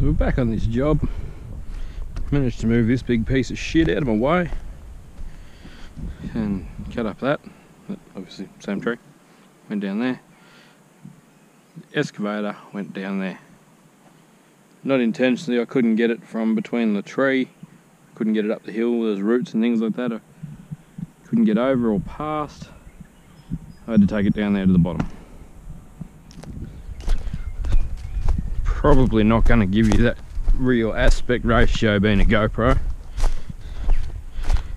So we're back on this job. Managed to move this big piece of shit out of my way and cut up that. that Obviously, same tree. Went down there. excavator went down there. Not intentionally, I couldn't get it from between the tree. Couldn't get it up the hill, there's roots and things like that. I couldn't get over or past. I had to take it down there to the bottom. Probably not going to give you that real aspect ratio being a GoPro.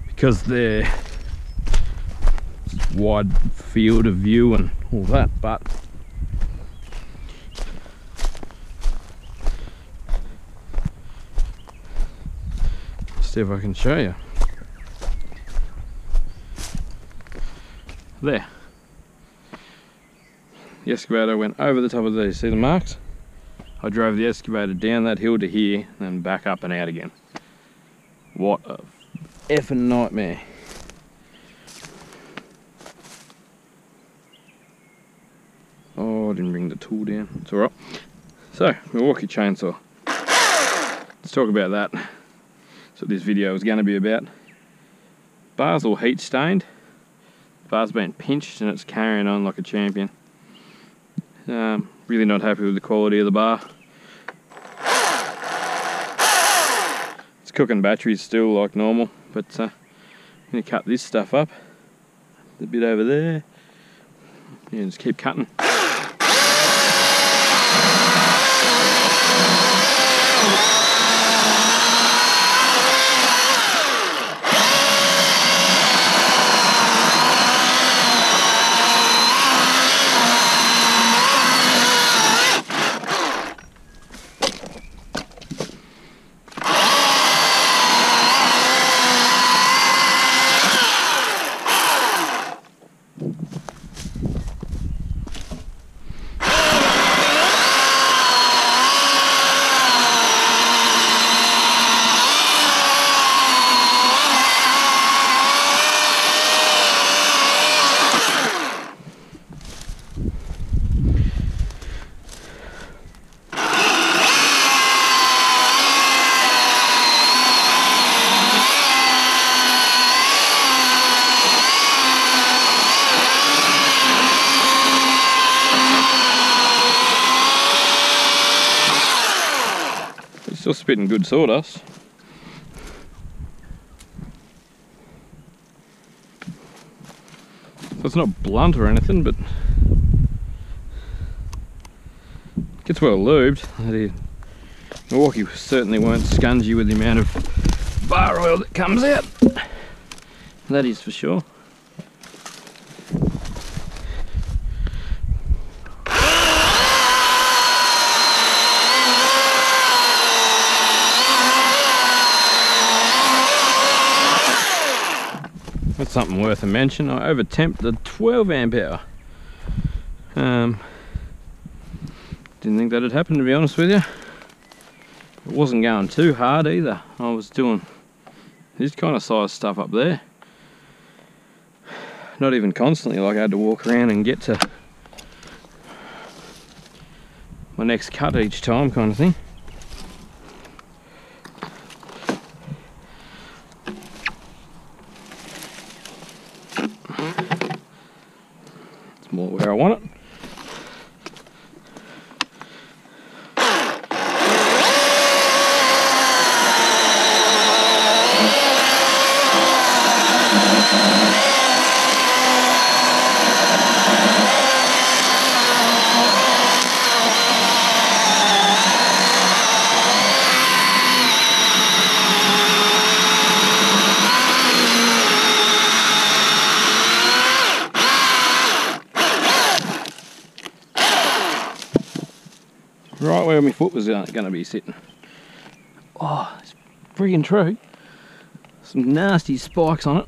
Because they're wide field of view and all that but see if I can show you. There. The excavator went over the top of these. See the marks I drove the excavator down that hill to here and then back up and out again. What a effing nightmare. Oh, I didn't bring the tool down. It's alright. So, Milwaukee chainsaw. Let's talk about that. That's what this video is going to be about. Bar's all heat stained. Bar's been pinched and it's carrying on like a champion. Um, really not happy with the quality of the bar. It's cooking batteries still like normal, but uh, I'm going to cut this stuff up. The bit over there. Yeah, just keep cutting. Still spitting good sawdust. So it's not blunt or anything, but gets well lubed. Milwaukee certainly weren't scungy with the amount of bar oil that comes out. That is for sure. Something worth a mention. I overtemped the 12 amp hour. Um, didn't think that'd happen to be honest with you. It wasn't going too hard either. I was doing this kind of size stuff up there. Not even constantly, like I had to walk around and get to my next cut each time kind of thing. More where I want it. right where my foot was going to be sitting. Oh, it's freaking true. Some nasty spikes on it.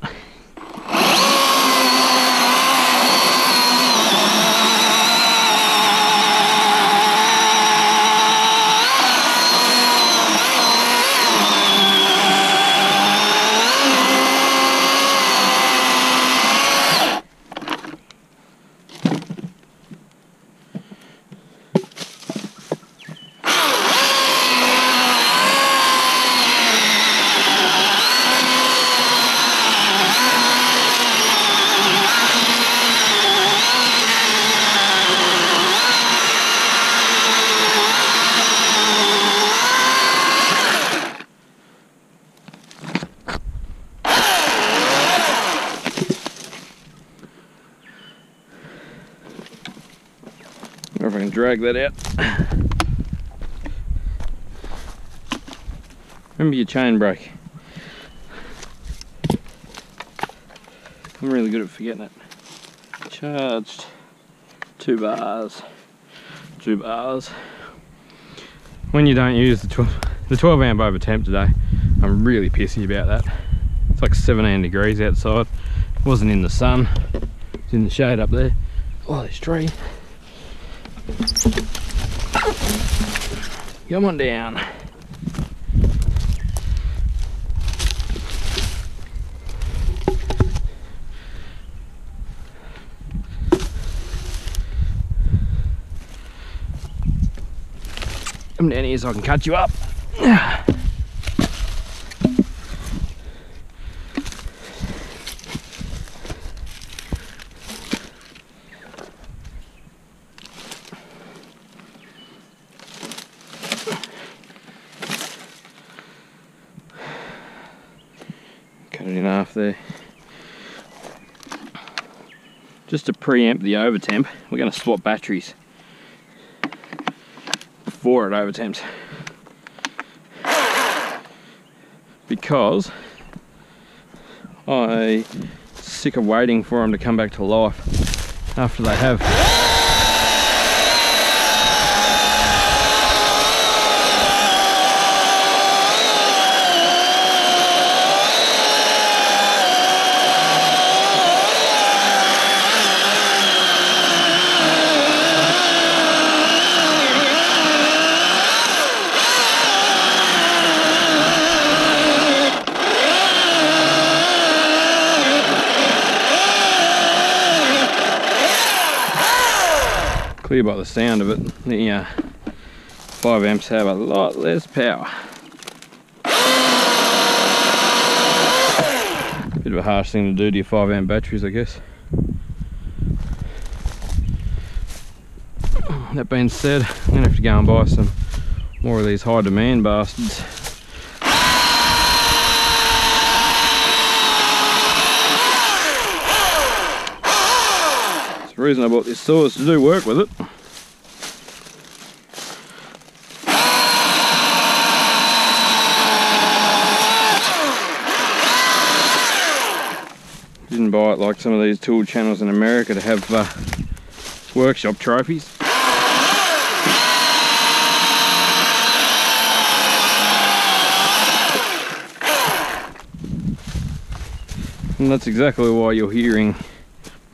Drag that out. Remember your chain brake. I'm really good at forgetting it. Charged. Two bars. Two bars. When you don't use the 12, the 12 amp over temp today, I'm really pissy about that. It's like 17 degrees outside. It wasn't in the sun. It's in the shade up there. Oh, this tree. Come on down. Come down here so I can cut you up. Cut it in half there. Just to preempt the overtemp, we're going to swap batteries before it overtemps. Because I'm sick of waiting for them to come back to life after they have. Clear by the sound of it. The uh, 5 amps have a lot less power. Bit of a harsh thing to do to your 5 amp batteries I guess. That being said, I'm to have to go and buy some more of these high demand bastards. The reason I bought this saw is to do work with it. Didn't buy it like some of these tool channels in America to have uh, workshop trophies. And that's exactly why you're hearing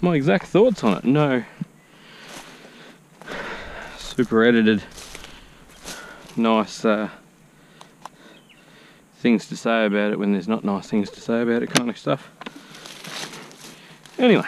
my exact thoughts on it. No super edited, nice uh, things to say about it when there's not nice things to say about it kind of stuff. Anyway.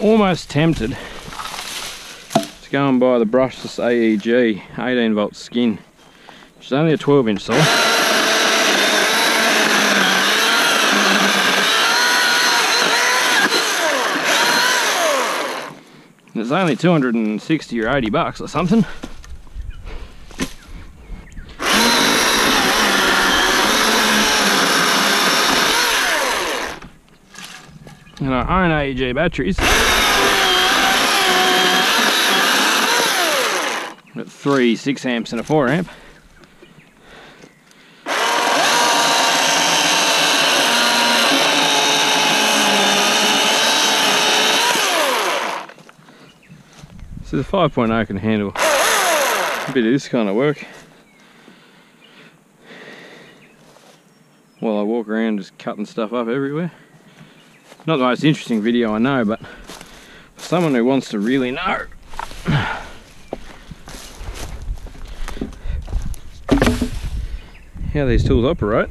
Almost tempted to go and buy the brushless AEG 18 volt skin which is only a 12 inch saw it's only 260 or 80 bucks or something and I own AEG batteries. Three 6 amps and a 4 amp. So the 5.0 can handle a bit of this kind of work. While I walk around just cutting stuff up everywhere. Not the most interesting video I know, but for someone who wants to really know how these tools operate.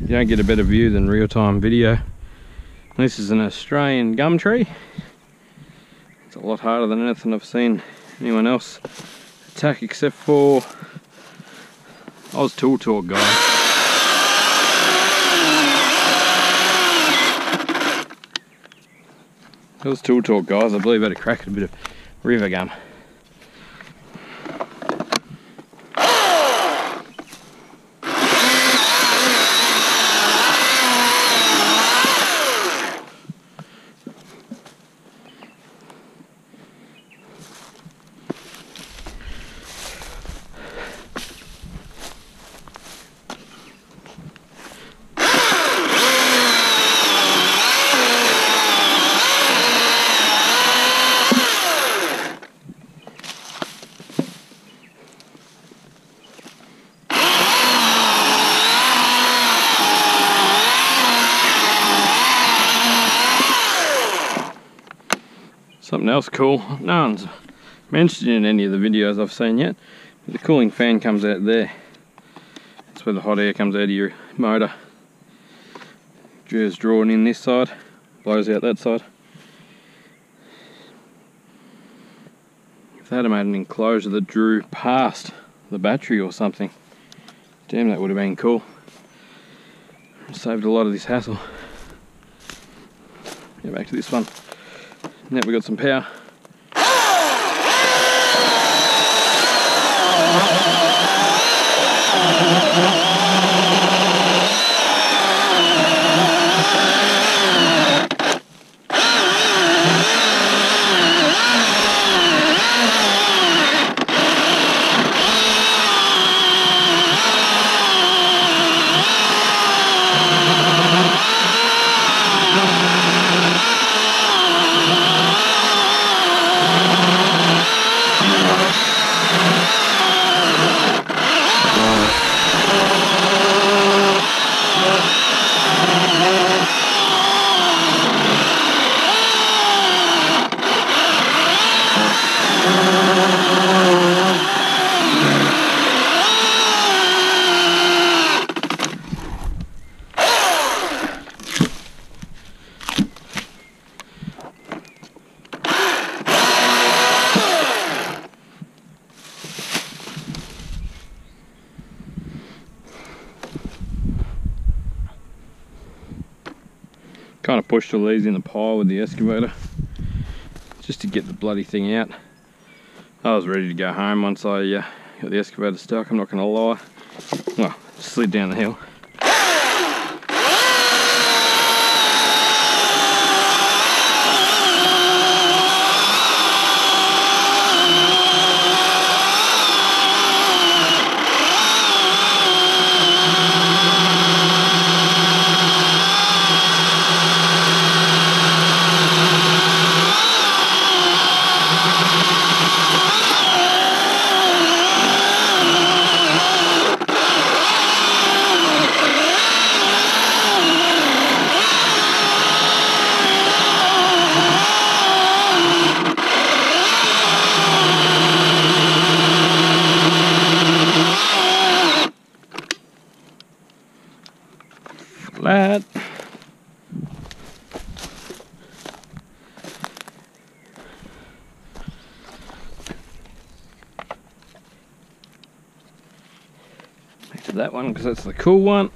You don't get a better view than real-time video. This is an Australian gum tree. It's a lot harder than anything I've seen anyone else attack except for Oz Tool Talk guy. Those Tool Talk guys, I believe, had a crack at a bit of river gum. Something else cool, no one's mentioned in any of the videos I've seen yet. The cooling fan comes out there. That's where the hot air comes out of your motor. Air's drawn in this side, blows out that side. If that had made an enclosure that drew past the battery or something, damn that would have been cool. Saved a lot of this hassle. Get back to this one. Now we got some power. kind of pushed these in the pile with the excavator just to get the bloody thing out. I was ready to go home once I uh, got the excavator stuck, I'm not going to lie. Well, slid down the hill. Flat. Back to that one because that's the cool one.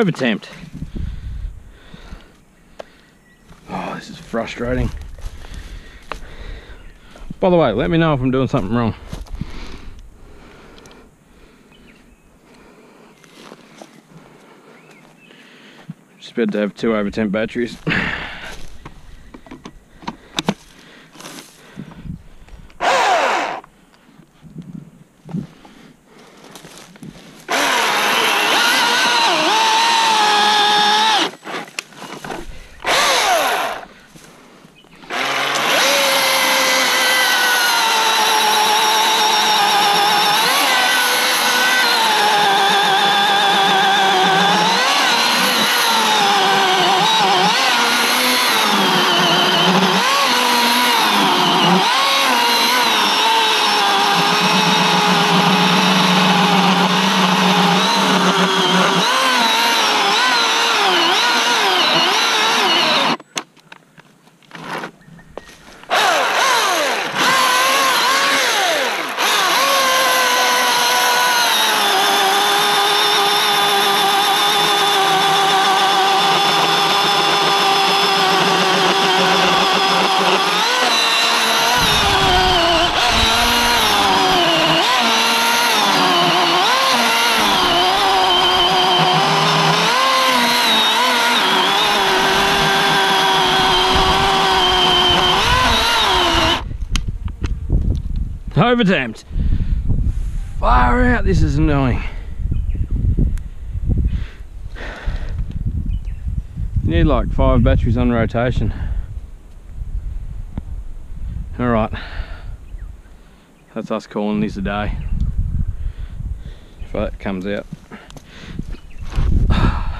Overtemp. Oh, this is frustrating. By the way, let me know if I'm doing something wrong. Just about to have two over temp batteries. Overtemped. Far out, this is annoying. You need like five batteries on rotation. Alright. That's us calling this a day. If that comes out.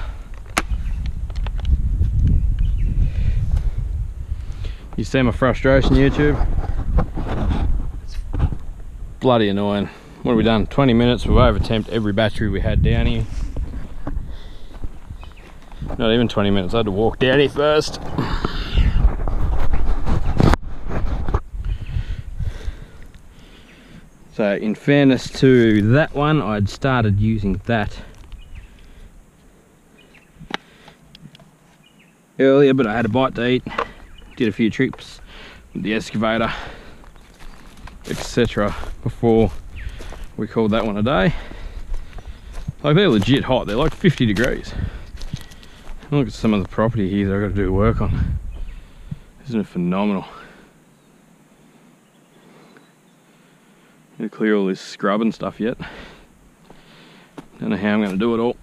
You see my frustration, YouTube? Bloody annoying. What have we done? 20 minutes, we've overtemped every battery we had down here. Not even 20 minutes, I had to walk down here first. So in fairness to that one, I'd started using that earlier, but I had a bite to eat did a few trips with the excavator, etc. before we called that one a day. Like they're legit hot, they're like 50 degrees. Look at some of the property here that I've got to do work on. Isn't it phenomenal? Gonna clear all this scrub and stuff yet. Don't know how I'm gonna do it all.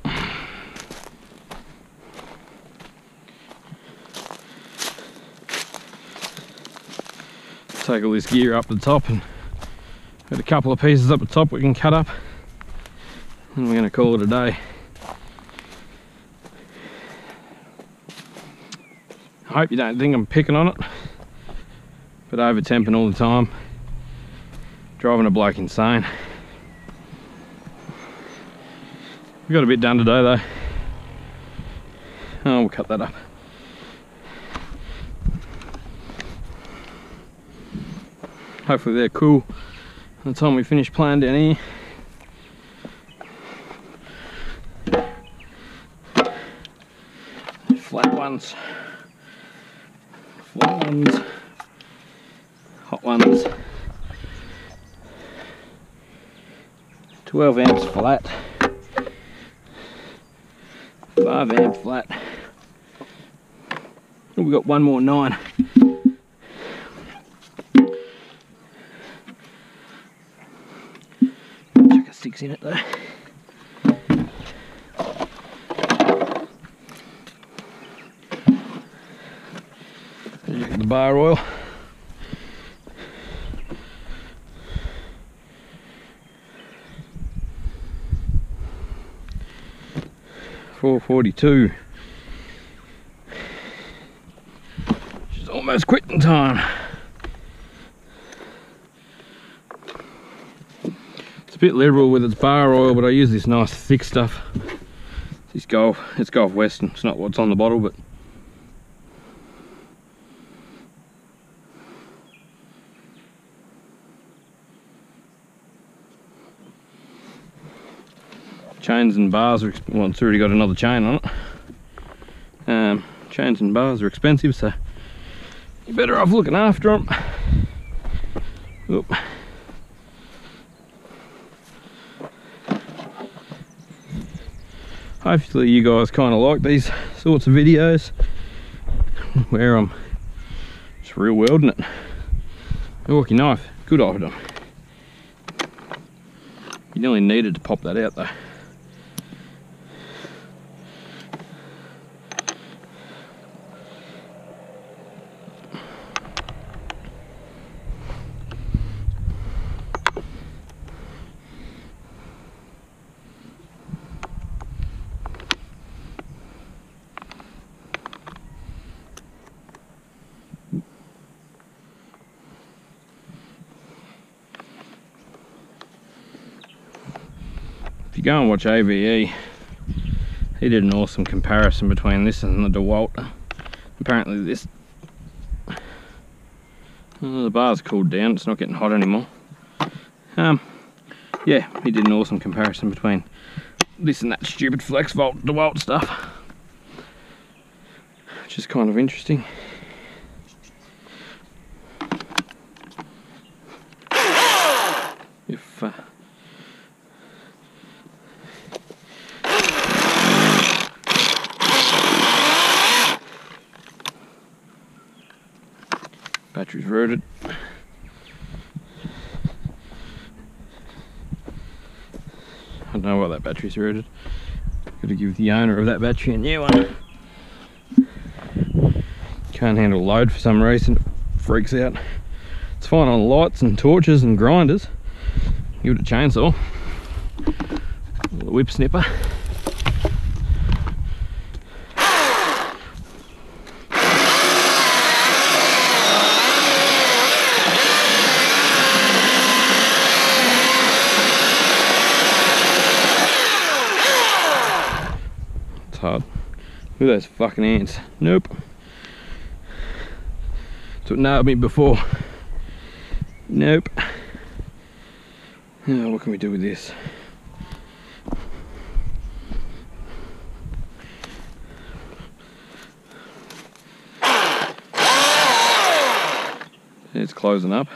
Take all this gear up the top and got a couple of pieces up the top we can cut up and we're going to call it a day. I hope you don't think I'm picking on it, but over temping all the time, driving a bloke insane. We got a bit done today though. Oh, we'll cut that up. hopefully they're cool by the time we finish playing down here. Flat ones, flat ones, hot ones. 12 amps flat, 5 amp flat. We've got one more 9. legs in it though. the bar oil. Four forty two. She's almost quitting time. A bit liberal with its bar oil, but I use this nice thick stuff. This Gulf, it's Gulf Western. It's not what's on the bottle, but chains and bars are well it's already got another chain on it um, chains and bars are expensive so you're better off looking after them Oop. Hopefully you guys kind of like these sorts of videos. Where um, I'm just real welding it? Oh, Milwaukee knife. Good item. You nearly needed to pop that out though you go and watch AVE, he did an awesome comparison between this and the DeWalt. Apparently this, well, the bar's cooled down, it's not getting hot anymore. Um, yeah, he did an awesome comparison between this and that stupid Flex FlexVolt DeWalt stuff. Which is kind of interesting. If uh, Battery's rooted. don't know why that battery's rooted. Gotta give the owner of that battery a new one. Can't handle load for some reason, freaks out. It's fine on lights and torches and grinders. Give it a chainsaw. A whip snipper. Look at those fucking ants. Nope. That's what nailed me before. Nope. Oh, what can we do with this? It's closing up.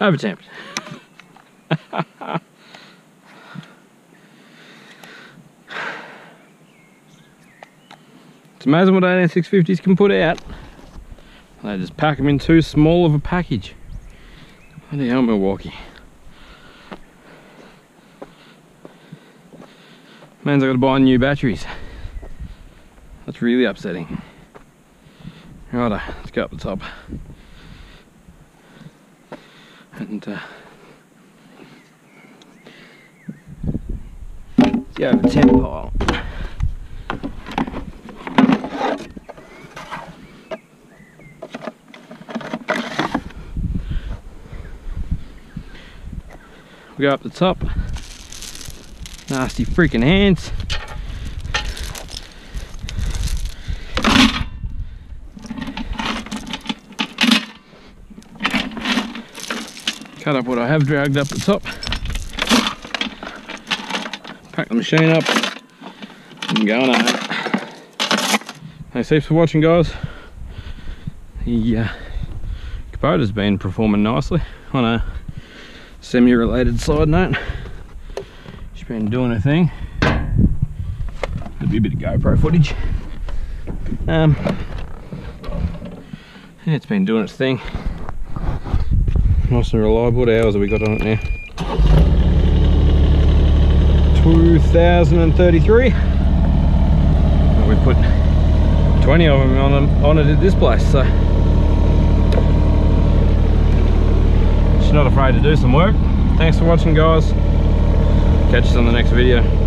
Overtemp. it's amazing what 18650s can put out. They just pack them in too small of a package. Bloody hell, Milwaukee. Means I gotta buy new batteries. That's really upsetting. Righto, let's go up the top. And uh, go over 10 pile. We go up the top. Nasty freaking hands. Cut up what I have dragged up the top. Pack the machine up and go on home. Thanks heaps for watching guys. The uh, Kubota's been performing nicely on a semi-related side note. She's been doing her thing. There'll be a bit of GoPro footage. Um, it's been doing its thing. Nice and reliable. What hours have we got on it now? 2033. Well, we put 20 of them on, them on it at this place, so she's not afraid to do some work. Thanks for watching, guys. Catch us on the next video.